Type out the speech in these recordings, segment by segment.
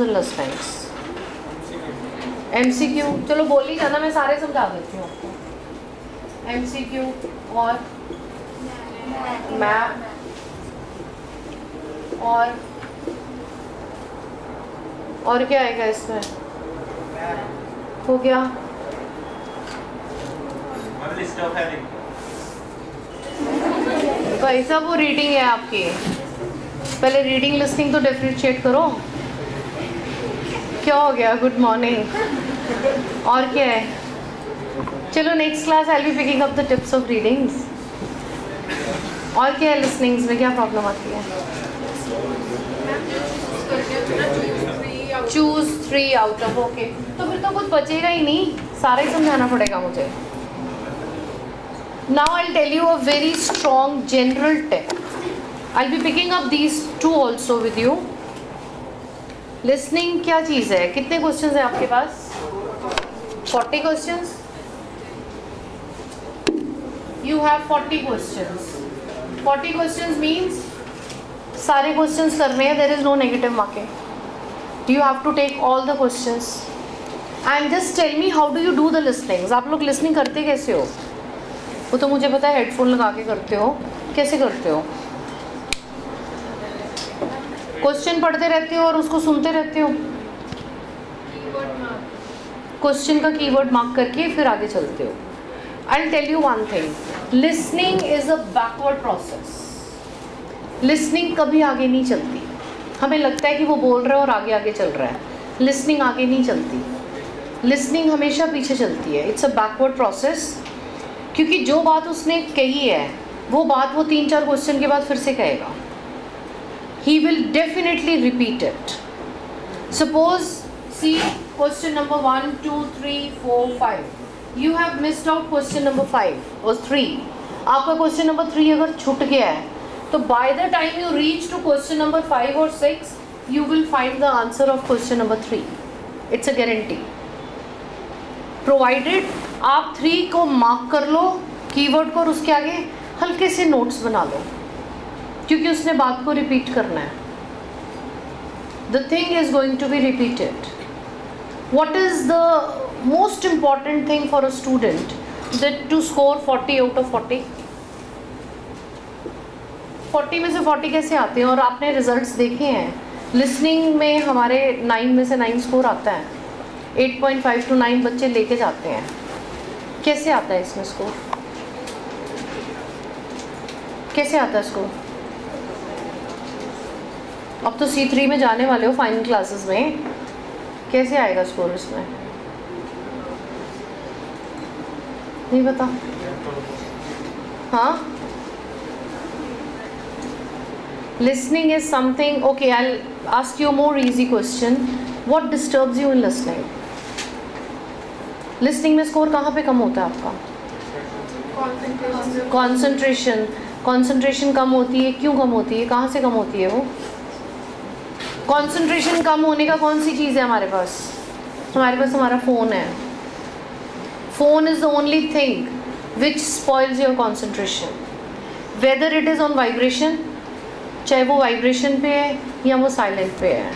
And listings M C Q चलो बोल ही जाना मैं सारे समझा देती हूँ आपको। एम सी क्यू और? मैप और? और क्या आएगा इसमें हो गया। भाई साहब वो रीडिंग है आपकी। पहले रीडिंग लिस्टिंग तो डिफ्रेंशिएट करो। क्या हो गया? गुड मॉर्निंग और क्या है? चलो next class I be picking up the tips of readings और क्या है लिसनिंग्स में? क्या प्रॉब्लम आती है? Choose three out of okay तो फिर तो कुछ बचेगा ही नहीं. सारा ही समझाना पड़ेगा मुझे. Now i'll tell you a very strong general tip. I'll be picking up these two also with you. Listening क्या चीज़ है? कितने क्वेश्चंस हैं आपके पास? 40 questions you have 40 questions. 40 questions means सारे क्वेश्चंस करने हैं there is no negative marking you have to take all the questions and just tell me how do you do the listenings आप लोग लिसनिंग करते कैसे हो? वो तो मुझे पता है हेडफोन लगा के करते हो। कैसे करते हो? क्वेश्चन पढ़ते रहते हो और उसको सुनते रहते हो? क्वेश्चन का कीवर्ड मार्क करके फिर आगे चलते हो। I tell you one thing listening is a backward process listening कभी आगे नहीं चलती। हमें लगता है कि वो बोल रहा है और आगे आगे चल रहा है। लिसनिंग आगे नहीं चलती। लिसनिंग हमेशा पीछे चलती है। इट्स अ बैकवर्ड प्रोसेस क्योंकि जो बात उसने कही है वो बात वो तीन चार क्वेश्चन के बाद फिर से कहेगा। He will definitely repeat it suppose see question number one two three four five you have missed out question number five और थ्री आपका क्वेश्चन नंबर थ्री अगर छूट गया है तो by the time you reach to question number five और six you will find the answer of question number three it's a guarantee provided आप three को मार्क कर लो कीवर्ड को और उसके आगे हल्के से नोट्स बना लो। क्योंकि उसने बात को रिपीट करना है। The thing is going to be repeated what is the most important thing for a student? That to score 40 out of 40 40 में से 40 कैसे आते हैं? और आपने रिजल्ट्स देखे हैं। लिसनिंग में हमारे 9 में से 9 स्कोर आता है। 8.5 टू 9 बच्चे लेके जाते हैं। कैसे आता है इसमें स्कोर कैसे आता है स्कोर अब तो सी थ्री में जाने वाले हो फाइनल क्लासेस में। कैसे आएगा स्कोर इसमें? नहीं पता। हाँ? Listening is something okay i'll ask you a more easy question. What disturbs you in listening? Listening में स्कोर कहाँ पे कम होता है आपका? कंसंट्रेशन कंसंट्रेशन कम होती है क्यों कम होती है? कहाँ से कम होती है वो? कंसंट्रेशन कम होने का कौन सी चीज़ है हमारे पास? हमारे पास हमारा फ़ोन है। Phone is the only thing which spoils your concentration whether it is on vibration चाहे वो वाइब्रेशन पे है या वो साइलेंट पे है।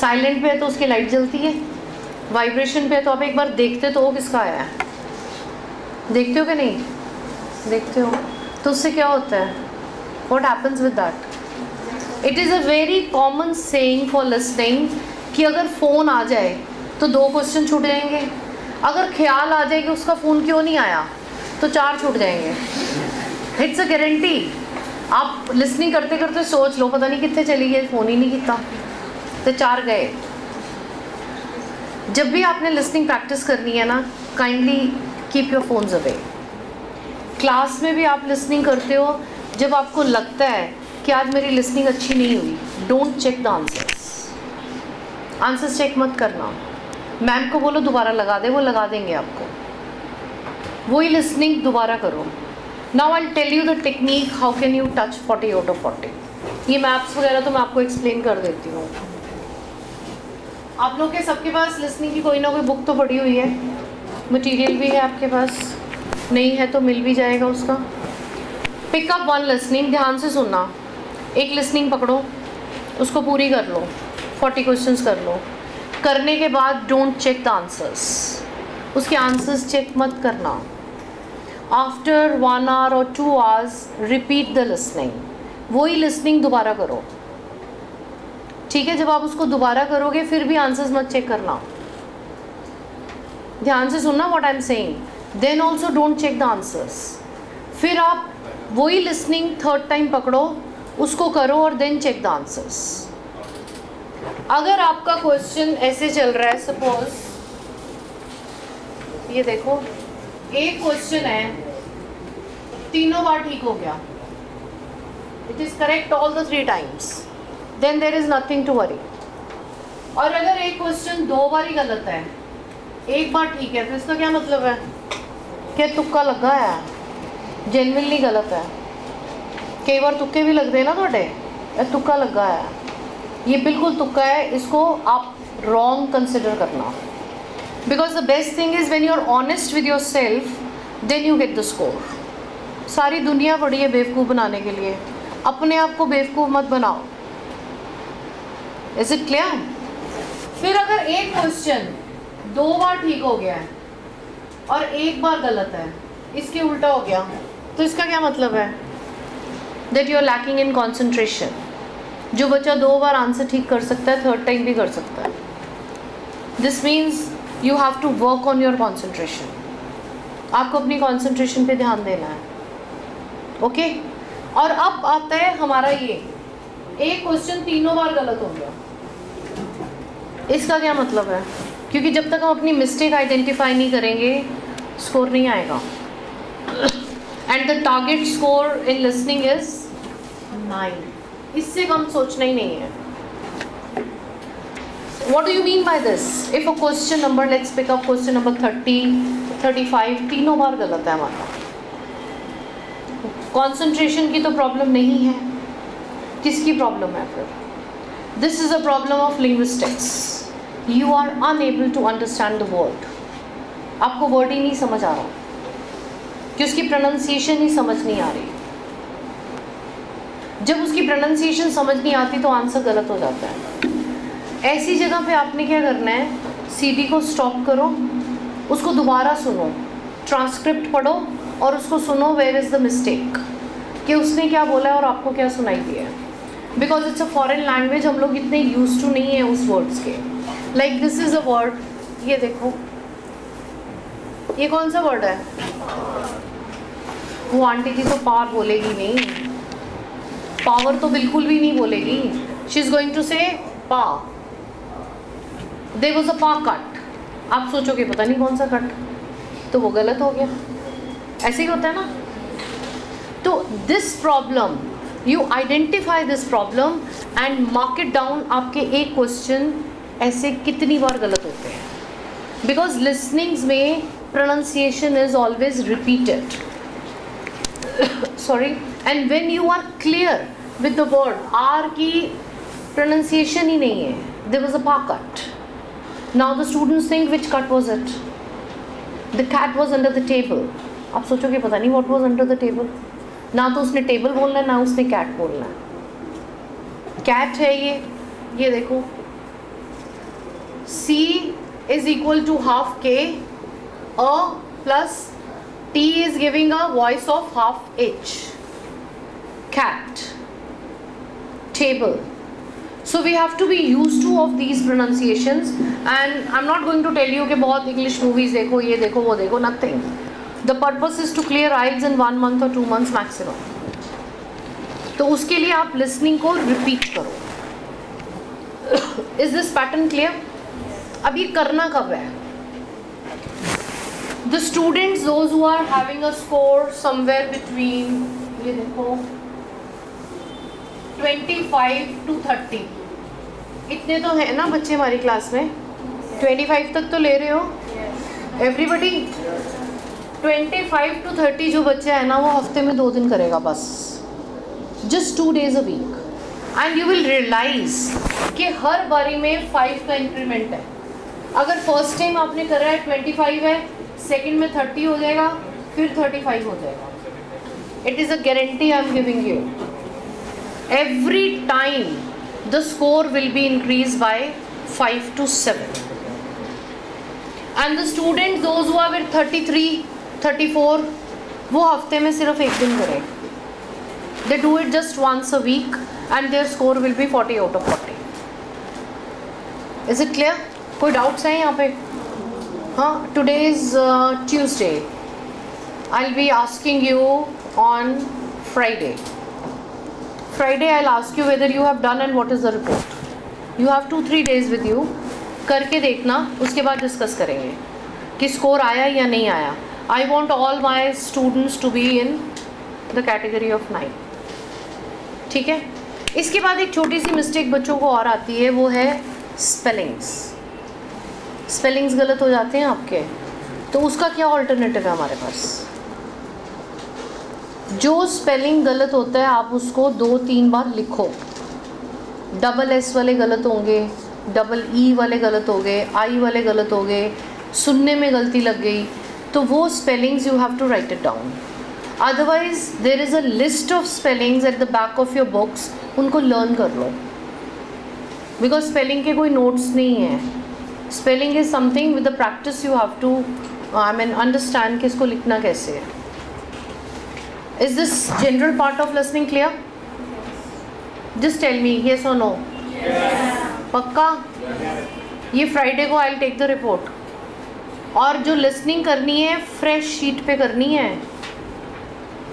साइलेंट पे है तो उसकी लाइट जलती है। वाइब्रेशन पे है तो आप एक बार देखते तो वो किसका आया है। देखते हो कि नहीं? देखते हो। तो उससे क्या होता है? What happens with that it is a very common saying for listening कि अगर फ़ोन आ जाए तो दो क्वेश्चन छूट जाएँगे। अगर ख्याल आ जाए कि उसका फ़ोन क्यों नहीं आया तो चार छूट जाएँगे। इट्स अ गारंटी आप लिसनिंग करते करते सोच लो, पता नहीं कितने चली गए फ़ोन ही नहीं किया तो चार गए। जब भी आपने लिसनिंग प्रैक्टिस करनी है ना kindly keep your phones away class में भी आप लिसनिंग करते हो, जब आपको लगता है कि आज मेरी लिसनिंग अच्छी नहीं हुई। Don't check the answers answers check मत करना। मैम को बोलो, दोबारा लगा दे, वो लगा देंगे आपको। वही लिसनिंग दोबारा करो। Now I tell you the technique how can you touch forty out of forty ये मैप्स वगैरह तो मैं आपको एक्सप्लेन कर देती हूँ। आप लोग के सबके पास लिसनिंग की कोई ना कोई बुक तो पड़ी हुई है। मटेरियल भी है आपके पास। नहीं है तो मिल भी जाएगा उसका। पिकअप वन लिसनिंग ध्यान से सुनना। एक लिसनिंग पकड़ो, उसको पूरी कर लो फोर्टी क्वेश्चन कर लो। करने के बाद डोंट चेक द आंसर्स उसके आंसर्स चेक मत करना। आफ्टर वन आवर और two hours repeat the listening वही लिसनिंग दोबारा करो। ठीक है, जब आप उसको दोबारा करोगे, फिर भी आंसर्स मत चेक करना। ध्यान से सुनना what I am saying then also don't check the answers फिर आप वही लिसनिंग थर्ड टाइम पकड़ो उसको करो और देन चेक द आंसर्स अगर आपका क्वेश्चन ऐसे चल रहा है सपोज़ ये देखो, एक क्वेश्चन है, तीनों बार ठीक हो गया। It is correct all the three times then there is nothing to worry और अगर एक क्वेश्चन दो बार ही गलत है, एक बार ठीक है तो इसका क्या मतलब है? क्या तुक्का लगा है? जेनविनली गलत है। कई बार तुक्के भी लगते हैं ना थोड़े। तुक्का लगा है। ये बिल्कुल तुक्का है, इसको आप रॉन्ग कंसिडर करना। Because the best thing is when you are honest with yourself then you get the score सारी दुनिया पड़ी है बेवकूफ़ बनाने के लिए। अपने आप को बेवकूफ़ मत बनाओ। इज़ इट क्लियर फिर अगर एक क्वेश्चन दो बार ठीक हो गया है और एक बार गलत है, इसके उल्टा हो गया तो इसका क्या मतलब है? That you are lacking in concentration जो बच्चा दो बार आंसर ठीक कर सकता है थर्ड टाइम भी कर सकता है। This means you have to work on your concentration आपको अपनी कॉन्सेंट्रेशन पे ध्यान देना है। Okay okay? और अब आता है हमारा ये। एक क्वेश्चन तीनों बार गलत हो गया। इसका क्या मतलब है? क्योंकि जब तक हम अपनी मिस्टेक आइडेंटिफाई नहीं करेंगे स्कोर नहीं आएगा। And the target score in listening is nine इससे कम सोचना ही नहीं है। What do you mean by this? If a question number let's pick up question number 30 35 तीनों बार गलत है हमारा। कंसंट्रेशन की तो प्रॉब्लम नहीं है। किसकी प्रॉब्लम है फिर? This is a problem of linguistics you are unable to understand the word आपको वर्ड ही नहीं समझ आ रहा। कि उसकी प्रोनाउंसिएशन ही समझ नहीं आ रही। जब उसकी प्रोनाउंसिएशन समझ नहीं आती तो आंसर गलत हो जाता है। ऐसी जगह पे आपने क्या करना है? सीडी को स्टॉप करो, उसको दोबारा सुनो ट्रांसक्रिप्ट पढ़ो और उसको सुनो वेयर इज़ द मिस्टेक कि उसने क्या बोला है और आपको क्या सुनाई दिया है। Because it's a foreign language हम लोग इतने यूज़ टू नहीं है उस वर्ड्स के। Like this is a word ये देखो। ये कौन सा वर्ड है? वो आंटी जी तो पार बोलेगी नहीं। पावर तो बिल्कुल भी नहीं बोलेगी। शी इज़ गोइंग टू से पा दे वॉज़ अ पा कट आप सोचोगे, पता नहीं कौन सा कट तो वो गलत हो गया। ऐसे ही होता है ना? तो this problem you identify this problem and mark it down आपके एक क्वेश्चन ऐसे कितनी बार गलत होते हैं। बिकॉज़ लिसनिंग्स में pronunciation is always repeated sorry and when you are clear with the word R की प्रोनाउंसिएशन ही नहीं है. देर वॉज़ अ पा cut now the students think which cut was it the cat was under the table आप सोचोगे पता नहीं what was under the table ना तो उसने टेबल बोलना है ना उसने कैट बोलना. है कैट है ये. ये देखो. C is equal to half K, A plus T is giving a voice of half H. Cat. Table. So we have to be used to of these pronunciations and I'm not going to tell you कि बहुत English movies देखो ये देखो वो देखो nothing. The purpose is to clear IELTS in one month or two months maximum. तो उसके लिए आप listening को repeat करो. Is this pattern clear? अब ये करना कब है the students those who are having a score somewhere between ये देखो 25 टू 30 इतने तो हैं ना बच्चे हमारी क्लास में? 25 तक तो ले रहे हो? एवरीबडी 25 टू 30 जो बच्चे हैं ना, वो हफ़्ते में दो दिन करेगा बस। Just two days a week and you will realise कि हर बारी में फाइव का इंक्रीमेंट है। अगर फ़र्स्ट टाइम आपने करा है ट्वेंटी फाइव है सेकेंड में थर्टी हो जाएगा, फिर थर्टी फाइव हो जाएगा। It is a guarantee I am giving you every time the score will be increased by 5 to 7 and the students those who are with 33 34 वो हफ़्ते में सिर्फ़ एक दिन करें। They do it just once a week and their score will be 40 out of 40 is it clear कोई doubts हैं यहाँ पे? हाँ today is Tuesday I will be asking you on Friday Friday I ask you whether you have done and what is the report you have two three days with you करके देखना उसके बाद discuss करेंगे कि score आया या नहीं आया I want all my students to be in the category of nine ठीक है इसके बाद एक छोटी सी मिस्टेक बच्चों को और आती है वो है स्पेलिंग्स स्पेलिंग्स गलत हो जाते हैं आपके तो उसका क्या ऑल्टरनेटिव है हमारे पास? जो स्पेलिंग गलत होता है, आप उसको दो तीन बार लिखो। डबल एस वाले गलत होंगे डबल ई e वाले गलत हो गए आई वाले गलत हो गए सुनने में गलती लग गई तो वो spellings you have to write it down otherwise there is a list of spellings at the back of your books उनको लर्न कर लो। बिकॉज़ स्पेलिंग के कोई नोट्स नहीं है। Spelling is something with the practice you have to I mean understand कि इसको लिखना कैसे है। Is this general part of listening clear just tell me yes और नो पक्का? ये फ्राइडे को आई टेक द रिपोर्ट और जो लिसनिंग करनी है फ्रेश शीट पे करनी है।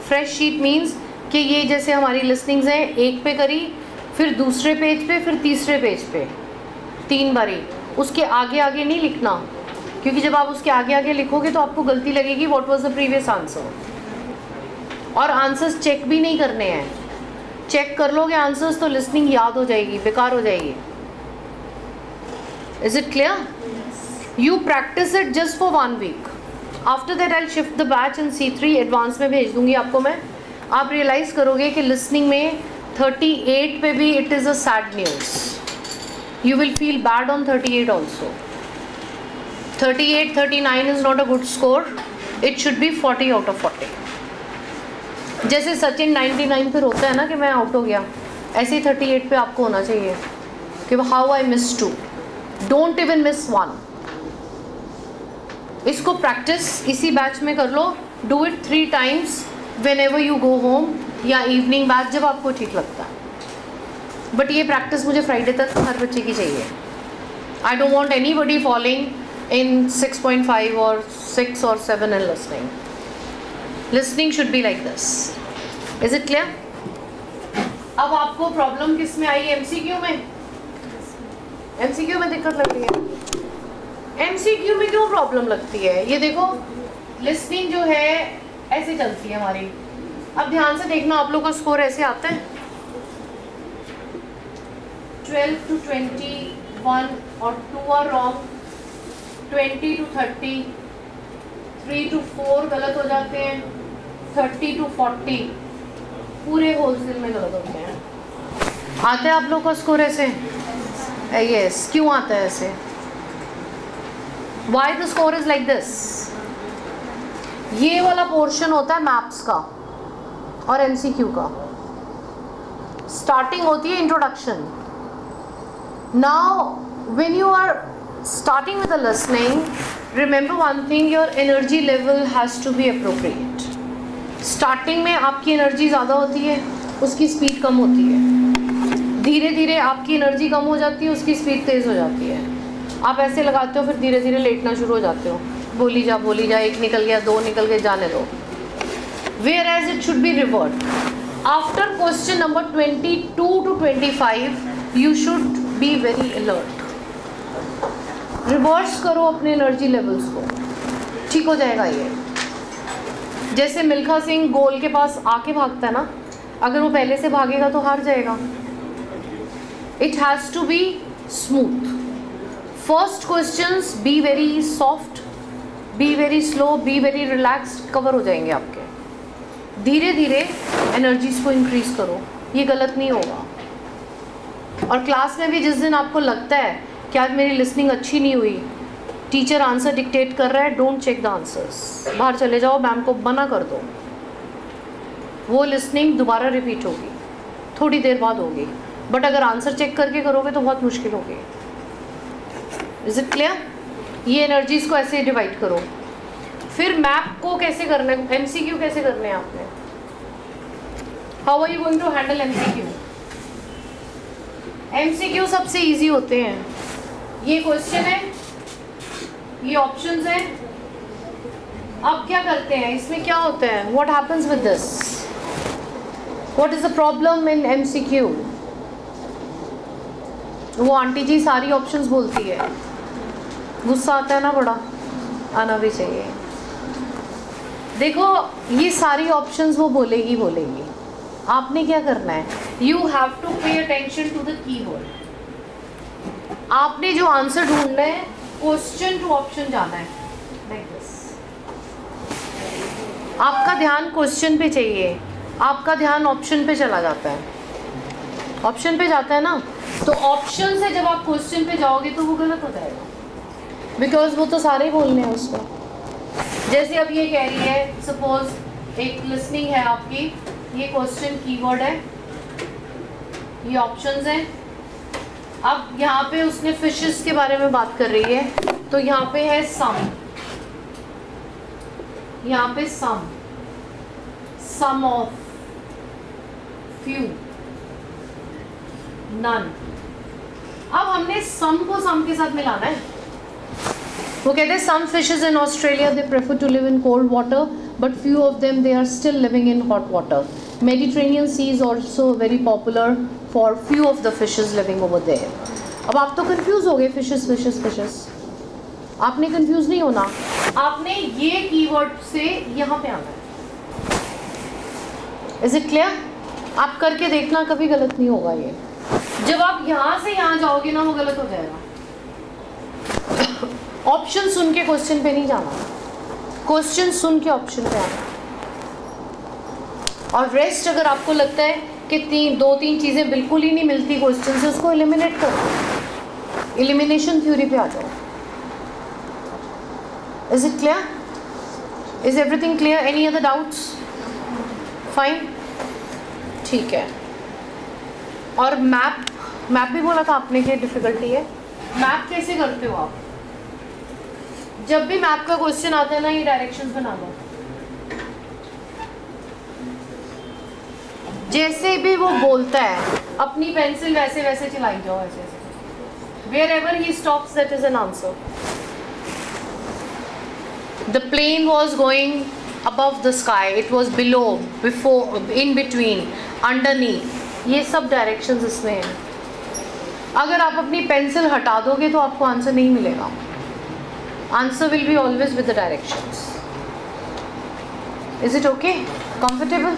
फ्रेश शीट मीन्स कि ये जैसे हमारी लिसनिंग्स हैं, एक पे करी, फिर दूसरे पेज पे, फिर तीसरे पेज पे। तीन बारी। उसके आगे आगे नहीं लिखना। क्योंकि जब आप उसके आगे आगे लिखोगे तो आपको गलती लगेगी what was the previous answer और आंसर्स चेक भी नहीं करने हैं। चेक कर लोगे आंसर्स तो लिसनिंग याद हो जाएगी बेकार हो जाएगी। Is it clear you practise it just for one week after that I shift the batch in C three advance में भेज दूँगी आपको मैं। आप रियलाइज़ करोगे कि लिसनिंग में 38 पे भी it is a sad news you will feel bad on 38 also 38 39 is not a good score it should be 40 out of 40 जैसे सचिन 99 पर होता है ना कि मैं आउट हो गया। ऐसे ही 38 पे आपको होना चाहिए कि how I miss to don't even miss one इसको प्रैक्टिस इसी बैच में कर लो। Do it three times whenever you go home या इवनिंग बैच जब आपको ठीक लगता है। बट ये प्रैक्टिस मुझे फ्राइडे तक हर बच्चे की चाहिए। I don't want anybody following in six point five और सिक्स और seven and listening listening should be like this is it clear अब आपको प्रॉब्लम किसमें आई? एम सी क्यू में? एम सी क्यू में दिक्कत लग रही है। एम सी क्यू में क्यों प्रॉब्लम लगती है? ये देखो लिसनिंग जो है, ऐसे चलती है हमारी। अब ध्यान से देखना, आप लोग का स्कोर ऐसे आता है? ट्वेल्व टू ट्वेंटी वन और two are wrong twenty to thirty three to four गलत हो जाते हैं. थर्टी टू फोर्टी पूरे होलसेल में गलत होते हैं. आते हैं आप लोग का स्कोर ऐसे? यस क्यों आता है ऐसे? Why the score is like this ये वाला पोर्शन होता है मैप्स का और एमसीक्यू का. स्टार्टिंग होती है introduction now when you are starting with the listening remember one thing your energy level has to be appropriate starting में आपकी एनर्जी ज़्यादा होती है, उसकी स्पीड कम होती है। धीरे धीरे आपकी एनर्जी कम हो जाती है, उसकी स्पीड तेज़ हो जाती है। आप ऐसे लगाते हो, फिर धीरे धीरे लेटना शुरू हो जाते हो। बोली जा बोली जा, एक निकल गया, दो निकल गए, जाने दो। Whereas it should be revert after question number twenty two to twenty five you should be very alert reverse करो अपने एनर्जी लेवल्स को। ठीक हो जाएगा ये। जैसे मिल्खा सिंह गोल के पास आके भागता है ना, अगर वो पहले से भागेगा तो हार जाएगा। It has to be smooth first question be very soft be very slow be very relaxed cover हो जाएँगे आपके। धीरे धीरे एनर्जीज को इंक्रीज करो। ये गलत नहीं होगा। और क्लास में भी जिस दिन आपको लगता है कि आज मेरी लिसनिंग अच्छी नहीं हुई टीचर आंसर डिक्टेट कर रहा है डोंट चेक द आंसर्स बाहर चले जाओ मैम को मना कर दो। वो लिसनिंग दोबारा रिपीट होगी। थोड़ी देर बाद होगी। बट अगर आंसर चेक करके करोगे तो बहुत मुश्किल होगी। इज़ इट क्लियर ये एनर्जीज को ऐसे डिवाइड करो। फिर मैप को कैसे करना है? एमसीक्यू कैसे करने हैं आपने? How are you going to handle MCQ MCQ सबसे इजी होते हैं। ये क्वेश्चन है, ये ऑप्शंस हैं। अब क्या करते हैं? इसमें क्या होता है? What happens with this what is the problem in MCQ वो आंटी जी सारी ऑप्शंस बोलती है। गुस्सा आता है ना बड़ा? आना भी चाहिए। देखो, ये सारी ऑप्शंस वो बोलेगी बोलेगी। आपने क्या करना है? You have to pay attention to the keyword आपने जो आंसर ढूंढना है क्वेश्चन टू ऑप्शन जाना है। आपका ध्यान क्वेश्चन पे चाहिए। आपका ध्यान ऑप्शन पे चला जाता है। ऑप्शन पे जाता है ना? तो ऑप्शन से जब आप क्वेश्चन पे जाओगे तो वो गलत हो जाएगा। बिकॉज़ वो तो सारे ही बोलने हैं उसको। जैसे अब ये कह रही है सपोज़ एक लिसनिंग है आपकी। ये क्वेश्चन कीवर्ड है। ये ऑप्शंस हैं। अब यहाँ पे उसने फिशेस के बारे में बात कर रही है तो यहाँ पे है सम यहाँ पे some some of few none अब हमने सम को सम के साथ मिलाना है। वो कहते हैं some fishes in Australia they prefer to live in cold water but few of them they are still living in hot water Mediterranean sea is also very popular for few of the fishes living over there अब आप तो confuse हो गए fishes fishes fishes आपने confuse नहीं होना। आपने ये कीवर्ड से यहाँ पे आना इज़ इट क्लियर आप करके देखना, कभी गलत नहीं होगा ये। जब आप यहाँ से यहाँ जाओगे ना, वो गलत हो जाएगा। ऑप्शन सुन के क्वेश्चन पे नहीं जाना। क्वेश्चन सुन के ऑप्शन पे आना। और रेस्ट अगर आपको लगता है कि तीन दो, तीन चीज़ें बिल्कुल ही नहीं मिलती क्वेश्चन से, उसको एलिमिनेट करो एलिमिनेशन थ्योरी पे आ जाओ। Is it clear is everything clear any other doubts fine ठीक है। और मैप मैप भी बोला था आपने कि डिफ़िकल्टी है। मैप कैसे करते हो आप? जब भी मैप का क्वेश्चन आता है ना, ये डायरेक्शंस बना दो। जैसे भी वो बोलता है, अपनी पेंसिल वैसे वैसे चलाई जाओ, ऐसे ऐसे। Wherever he stops that is an answer the plane was going above the sky. It was below, before, in between, underneath. ये सब डायरेक्शंस इसमें हैं। अगर आप अपनी पेंसिल हटा दोगे तो आपको आंसर नहीं मिलेगा। Answer will be always with the directions. Is it okay? Comfortable?